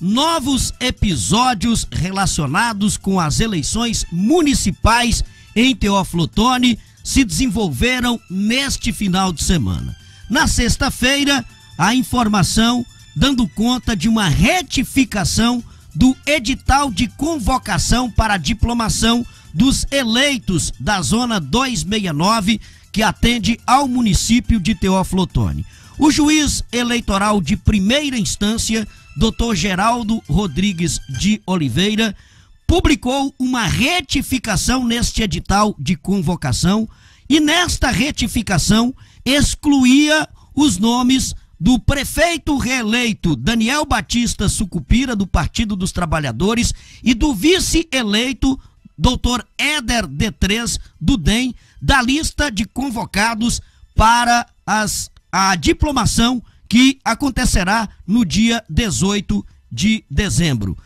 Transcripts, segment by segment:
novos episódios relacionados com as eleições municipais em Teófilo Otoni se desenvolveram neste final de semana. Na sexta-feira, a informação dando conta de uma retificação do edital de convocação para a diplomação dos eleitos da Zona 269, que atende ao município de Teófilo Otoni. O juiz eleitoral de primeira instância, Dr. Geraldo Rodrigues de Oliveira, publicou uma retificação neste edital de convocação e nesta retificação excluía os nomes do prefeito reeleito Daniel Batista Sucupira, do Partido dos Trabalhadores, e do vice-eleito Dr. Éder D3 do DEM, da lista de convocados para as, a diplomação que acontecerá no dia 18 de dezembro.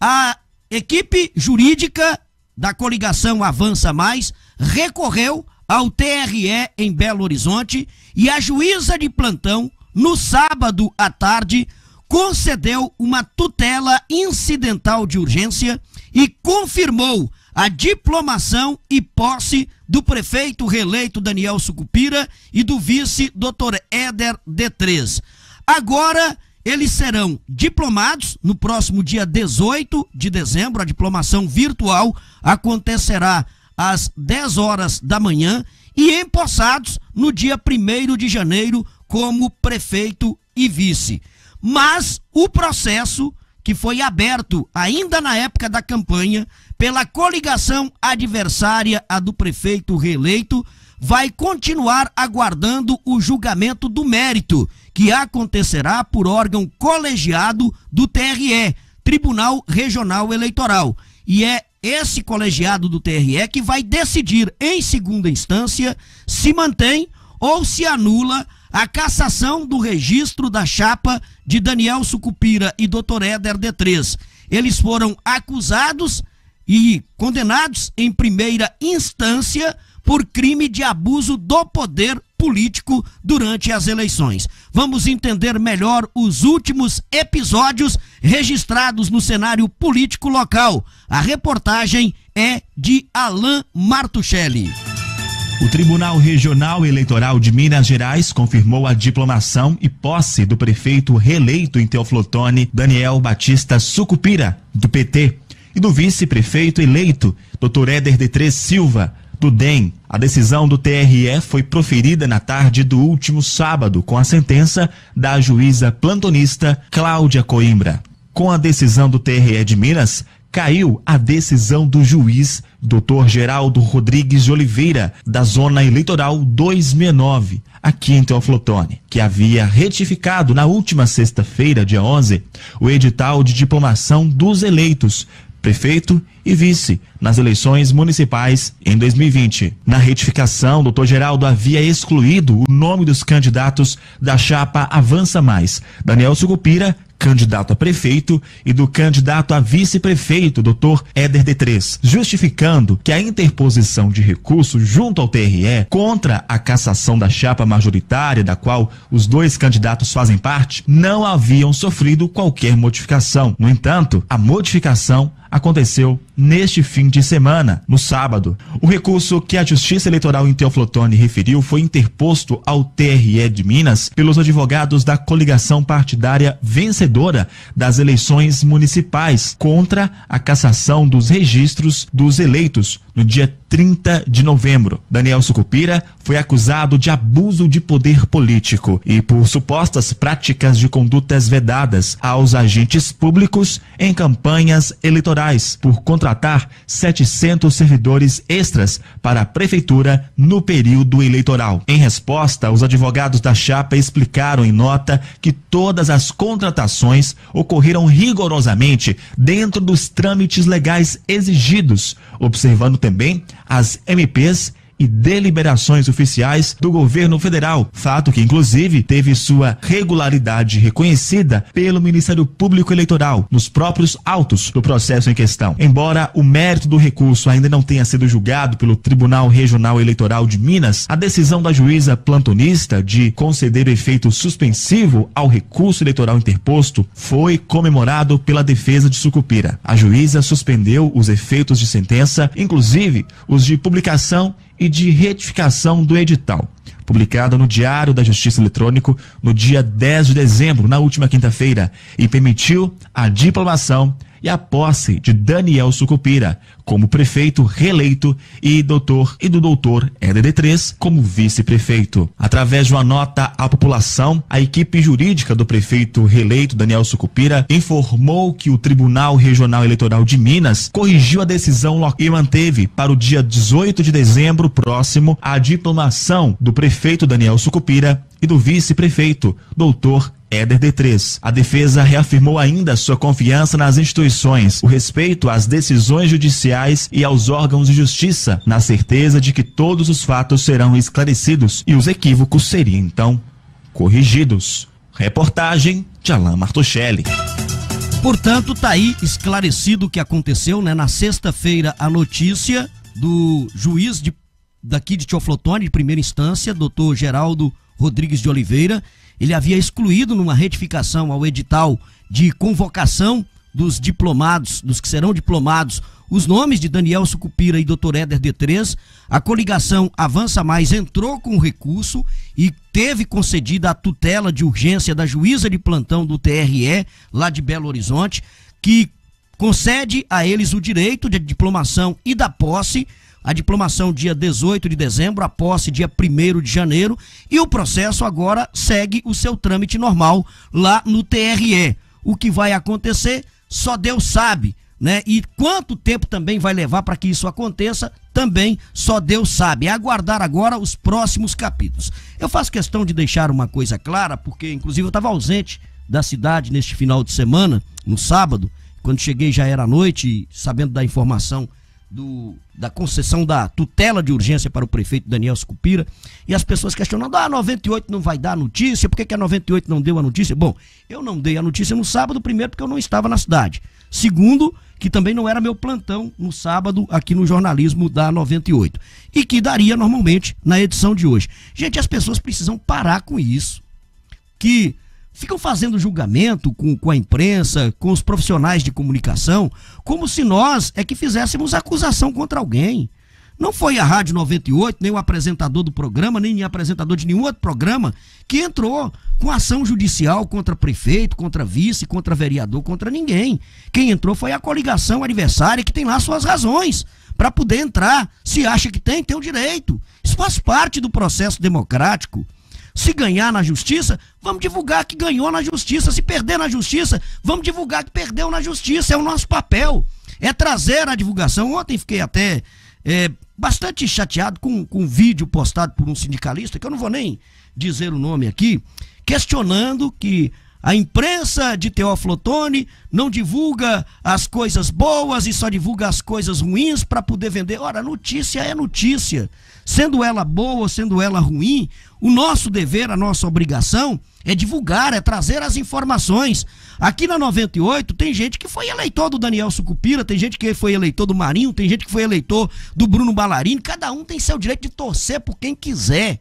A equipe jurídica da coligação Avança Mais recorreu ao TRE em Belo Horizonte e a juíza de plantão no sábado à tarde, concedeu uma tutela incidental de urgência e confirmou a diplomação e posse do prefeito reeleito Daniel Sucupira e do vice Dr. Éder D3. Agora eles serão diplomados no próximo dia 18 de dezembro. A diplomação virtual acontecerá às 10 horas da manhã e empossados no dia 1 de janeiro como prefeito e vice. Mas o processo que foi aberto ainda na época da campanha pela coligação adversária a do prefeito reeleito vai continuar aguardando o julgamento do mérito, que acontecerá por órgão colegiado do TRE, Tribunal Regional Eleitoral. E é esse colegiado do TRE que vai decidir em segunda instância se mantém ou se anula a cassação do registro da chapa de Daniel Sucupira e Dr. Éder D3. Eles foram acusados e condenados em primeira instância por crime de abuso do poder político durante as eleições. Vamos entender melhor os últimos episódios registrados no cenário político local. A reportagem é de Alain Martuchelli. O Tribunal Regional Eleitoral de Minas Gerais confirmou a diplomação e posse do prefeito reeleito em Teoflotone, Daniel Batista Sucupira, do PT, e do vice-prefeito eleito, Dr. Éder D3 Silva, do DEM. A decisão do TRE foi proferida na tarde do último sábado, com a sentença da juíza plantonista Cláudia Coimbra. Com a decisão do TRE de Minas, caiu a decisão do juiz Dr. Geraldo Rodrigues de Oliveira, da Zona Eleitoral 269, aqui em Teoflotone, que havia retificado na última sexta-feira, dia 11, o edital de diplomação dos eleitos prefeito e vice nas eleições municipais em 2020. Na retificação, Dr. Geraldo havia excluído o nome dos candidatos da chapa Avança Mais, Daniel Sucupira, candidato a prefeito, e do candidato a vice-prefeito, Dr. Éder D3, justificando que a interposição de recurso junto ao TRE contra a cassação da chapa majoritária, da qual os dois candidatos fazem parte, não haviam sofrido qualquer modificação. No entanto, a modificação aconteceu neste fim de semana, no sábado. O recurso que a Justiça Eleitoral em Teoflotone referiu foi interposto ao TRE de Minas pelos advogados da coligação partidária vencedora das eleições municipais contra a cassação dos registros dos eleitos no dia 30 de novembro. Daniel Sucupira foi acusado de abuso de poder político e por supostas práticas de condutas vedadas aos agentes públicos em campanhas eleitorais, por contratar 700 servidores extras para a prefeitura no período eleitoral. Em resposta, os advogados da chapa explicaram em nota que todas as contratações ocorreram rigorosamente dentro dos trâmites legais exigidos, observando também as MPs e deliberações oficiais do governo federal, fato que inclusive teve sua regularidade reconhecida pelo Ministério Público Eleitoral nos próprios autos do processo em questão. Embora o mérito do recurso ainda não tenha sido julgado pelo Tribunal Regional Eleitoral de Minas, a decisão da juíza plantonista de conceder efeito suspensivo ao recurso eleitoral interposto foi comemorado pela defesa de Sucupira. A juíza suspendeu os efeitos de sentença, inclusive os de publicação e de retificação do edital, publicado no Diário da Justiça Eletrônico no dia 10 de dezembro, na última quinta-feira, e permitiu a diplomação e a posse de Daniel Sucupira como prefeito reeleito e doutor e do doutor EDD3 como vice-prefeito. Através de uma nota à população, a equipe jurídica do prefeito reeleito Daniel Sucupira informou que o Tribunal Regional Eleitoral de Minas corrigiu a decisão e manteve para o dia 18 de dezembro próximo a diplomação do prefeito Daniel Sucupira e do vice-prefeito, doutor Éder D3. A defesa reafirmou ainda sua confiança nas instituições, o respeito às decisões judiciais e aos órgãos de justiça, na certeza de que todos os fatos serão esclarecidos e os equívocos seriam então corrigidos. Reportagem de Alain Martochelli. Portanto, tá aí esclarecido o que aconteceu, né? Na sexta-feira, a notícia do juiz de, daqui de Teoflotone, de primeira instância, doutor Geraldo Rodrigues de Oliveira, ele havia excluído numa retificação ao edital de convocação dos diplomados, dos que serão diplomados, os nomes de Daniel Sucupira e Dr. Éder D3. A coligação Avança Mais entrou com o recurso e teve concedida a tutela de urgência da juíza de plantão do TRE, lá de Belo Horizonte, que concede a eles o direito de diplomação e da posse a diplomação dia 18 de dezembro, a posse dia 1 de janeiro, e o processo agora segue o seu trâmite normal lá no TRE. O que vai acontecer, só Deus sabe, né? E quanto tempo também vai levar para que isso aconteça, também só Deus sabe. É aguardar agora os próximos capítulos. Eu faço questão de deixar uma coisa clara, porque inclusive eu estava ausente da cidade neste final de semana, no sábado, quando cheguei já era noite, sabendo da informação do, da concessão da tutela de urgência para o prefeito Daniel Scupira e as pessoas questionando: ah, 98 não vai dar notícia, por que, que a 98 não deu a notícia? Bom, eu não dei a notícia no sábado, primeiro, porque eu não estava na cidade. Segundo, que também não era meu plantão no sábado aqui no jornalismo da 98. E que daria normalmente na edição de hoje. Gente, as pessoas precisam parar com isso. Que ficam fazendo julgamento com, com a imprensa, com os profissionais de comunicação, como se nós é que fizéssemos acusação contra alguém. Não foi a Rádio 98, nem o apresentador do programa, nem apresentador de nenhum outro programa que entrou com ação judicial contra prefeito, contra vice, contra vereador, contra ninguém. Quem entrou foi a coligação adversária que tem lá suas razões para poder entrar. Se acha que tem, tem o direito. Isso faz parte do processo democrático. Se ganhar na justiça, vamos divulgar que ganhou na justiça. Se perder na justiça, vamos divulgar que perdeu na justiça. É o nosso papel. É trazer a divulgação. Ontem fiquei até é, bastante chateado com, com um vídeo postado por um sindicalista, que eu não vou nem dizer o nome aqui, questionando que a imprensa de Teófilo Otoni não divulga as coisas boas e só divulga as coisas ruins para poder vender. Ora, notícia é notícia. Sendo ela boa ou sendo ela ruim, o nosso dever, a nossa obrigação é divulgar, é trazer as informações. Aqui na 98 tem gente que foi eleitor do Daniel Sucupira, tem gente que foi eleitor do Marinho, tem gente que foi eleitor do Bruno Ballarini. Cada um tem seu direito de torcer por quem quiser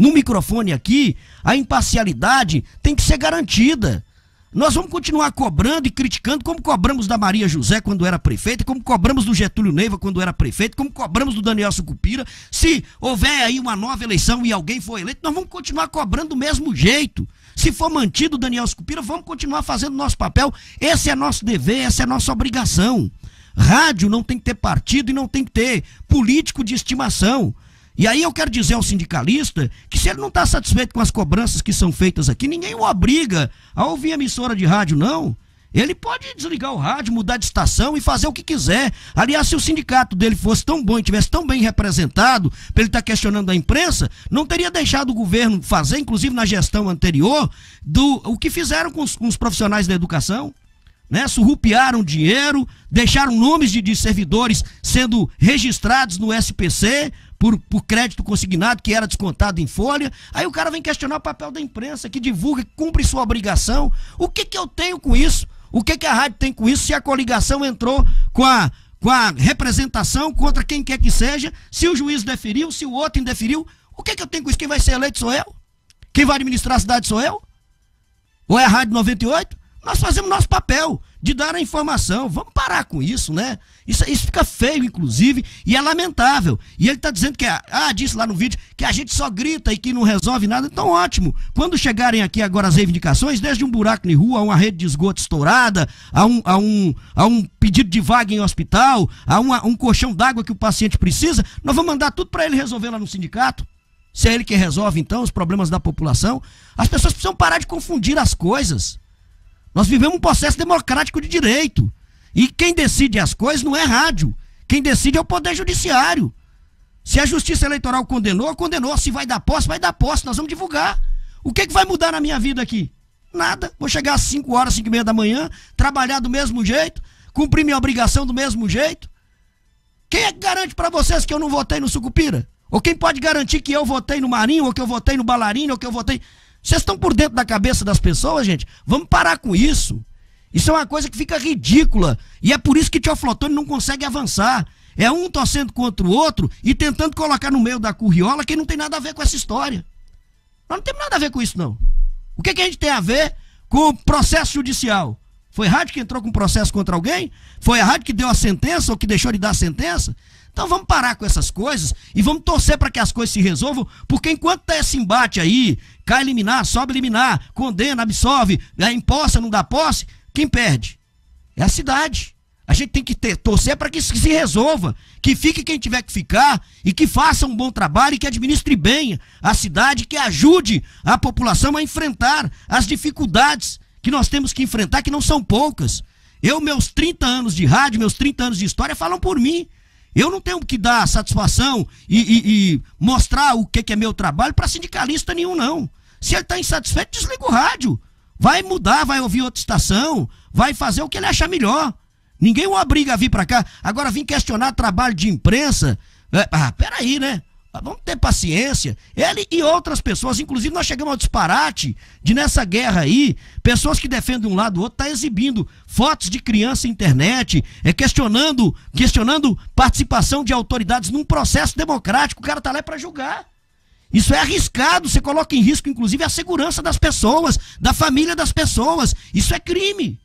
no microfone aqui, a imparcialidade tem que ser garantida. Nós vamos continuar cobrando e criticando, como cobramos da Maria José quando era prefeita, como cobramos do Getúlio Neiva quando era prefeito, como cobramos do Daniel Sucupira. Se houver aí uma nova eleição e alguém for eleito, nós vamos continuar cobrando do mesmo jeito. Se for mantido o Daniel Sucupira, vamos continuar fazendo nosso papel. Esse é nosso dever, essa é nossa obrigação. Rádio não tem que ter partido e não tem que ter político de estimação. E aí eu quero dizer ao sindicalista que se ele não está satisfeito com as cobranças que são feitas aqui, ninguém o obriga a ouvir emissora de rádio, não. Ele pode desligar o rádio, mudar de estação e fazer o que quiser. Aliás, se o sindicato dele fosse tão bom e tivesse tão bem representado, para ele estar tá questionando a imprensa, não teria deixado o governo fazer, inclusive na gestão anterior, do o que fizeram com os, com os profissionais da educação. Né? Surrupiaram dinheiro, deixaram nomes de, de servidores sendo registrados no SPC por, por crédito consignado que era descontado em folha. Aí o cara vem questionar o papel da imprensa que divulga, que cumpre sua obrigação. O que que eu tenho com isso? O que que a rádio tem com isso se a coligação entrou com a com a representação contra quem quer que seja, se o juiz deferiu, se o outro indeferiu, o que, que eu tenho com isso? Quem vai ser eleito sou eu? Quem vai administrar a cidade sou eu? Ou é a Rádio 98? Nós fazemos nosso papel de dar a informação. Vamos parar com isso, né? Isso, isso fica feio, inclusive, e é lamentável. E ele está dizendo que, ah, disse lá no vídeo, que a gente só grita e que não resolve nada. Então, ótimo. Quando chegarem aqui agora as reivindicações, desde um buraco de rua, a uma rede de esgoto estourada, a um, a um, a um pedido de vaga em hospital, a uma, um colchão d'água que o paciente precisa, nós vamos mandar tudo para ele resolver lá no sindicato. Se é ele que resolve, então, os problemas da população. As pessoas precisam parar de confundir as coisas. Nós vivemos um processo democrático de direito. E quem decide as coisas não é rádio. Quem decide é o Poder Judiciário. Se a Justiça Eleitoral condenou, condenou. Se vai dar posse, vai dar posse. Nós vamos divulgar. O que, que vai mudar na minha vida aqui? Nada. Vou chegar às 5 horas, 5 e meia da manhã, trabalhar do mesmo jeito, cumprir minha obrigação do mesmo jeito. Quem é que garante para vocês que eu não votei no Sucupira? Ou quem pode garantir que eu votei no Marinho, ou que eu votei no Balarinho, ou que eu votei. Vocês estão por dentro da cabeça das pessoas, gente? Vamos parar com isso. Isso é uma coisa que fica ridícula. E é por isso que Teoflotone não consegue avançar. É um torcendo contra o outro e tentando colocar no meio da curriola quem não tem nada a ver com essa história. Nós não temos nada a ver com isso, não. O que, que a gente tem a ver com o processo judicial? Foi a rádio que entrou com processo contra alguém? Foi a rádio que deu a sentença ou que deixou de dar a sentença? Então vamos parar com essas coisas e vamos torcer para que as coisas se resolvam, porque enquanto tá esse embate aí, cai eliminar, sobe eliminar, condena, absolve, é, imposta, não dá posse, quem perde? É a cidade. A gente tem que ter, torcer para que isso se resolva, que fique quem tiver que ficar e que faça um bom trabalho e que administre bem a cidade, que ajude a população a enfrentar as dificuldades que nós temos que enfrentar, que não são poucas. Eu, meus 30 anos de rádio, meus 30 anos de história falam por mim. Eu não tenho que dar satisfação e, e, e mostrar o que, que é meu trabalho para sindicalista nenhum, não. Se ele está insatisfeito, desliga o rádio. Vai mudar, vai ouvir outra estação, vai fazer o que ele achar melhor. Ninguém o obriga a vir para cá. Agora, vir questionar trabalho de imprensa. É, ah, peraí, né? Vamos ter paciência. Ele e outras pessoas, inclusive nós chegamos ao disparate de nessa guerra aí, pessoas que defendem um lado ou outro, tá exibindo fotos de criança na internet, é questionando, questionando participação de autoridades num processo democrático. O cara tá lá para julgar. Isso é arriscado, você coloca em risco, inclusive, a segurança das pessoas, da família das pessoas. Isso é crime.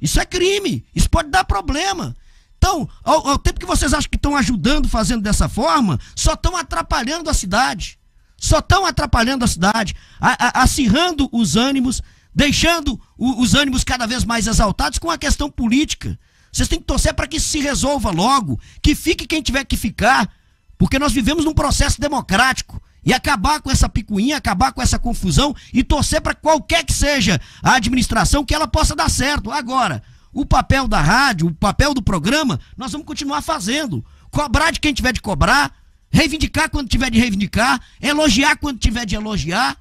Isso é crime. Isso pode dar problema. Então, ao, ao tempo que vocês acham que estão ajudando fazendo dessa forma, só estão atrapalhando a cidade. Só estão atrapalhando a cidade, a, a, acirrando os ânimos, deixando o, os ânimos cada vez mais exaltados com a questão política. Vocês têm que torcer para que isso se resolva logo, que fique quem tiver que ficar, porque nós vivemos num processo democrático. E acabar com essa picuinha, acabar com essa confusão e torcer para qualquer que seja a administração que ela possa dar certo. Agora, o papel da rádio, o papel do programa, nós vamos continuar fazendo. Cobrar de quem tiver de cobrar, reivindicar quando tiver de reivindicar, elogiar quando tiver de elogiar.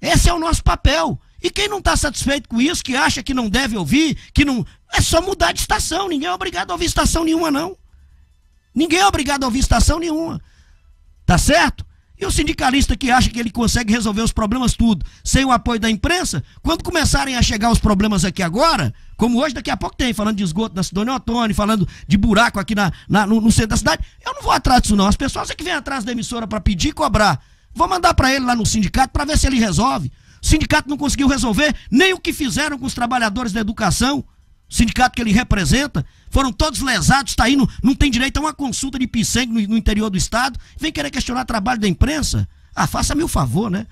Esse é o nosso papel. E quem não está satisfeito com isso, que acha que não deve ouvir, que não. É só mudar de estação. Ninguém é obrigado a ouvir estação nenhuma, não. Ninguém é obrigado a ouvir estação nenhuma. Tá certo? E o sindicalista que acha que ele consegue resolver os problemas tudo sem o apoio da imprensa, quando começarem a chegar os problemas aqui agora, como hoje, daqui a pouco tem, falando de esgoto na Sidônia Otone, falando de buraco aqui na, na no, no, centro da cidade, eu não vou atrás disso não. As pessoas é que vêm atrás da emissora para pedir e cobrar. Vou mandar para ele lá no sindicato para ver se ele resolve. O sindicato não conseguiu resolver nem o que fizeram com os trabalhadores da educação sindicato que ele representa, foram todos lesados, está aí, não, tem direito a uma consulta de pisang no, no interior do estado, vem querer questionar o trabalho da imprensa? Ah, faça-me o favor, né?